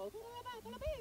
Go tu l'hai lavato, l'abito! Ah ah!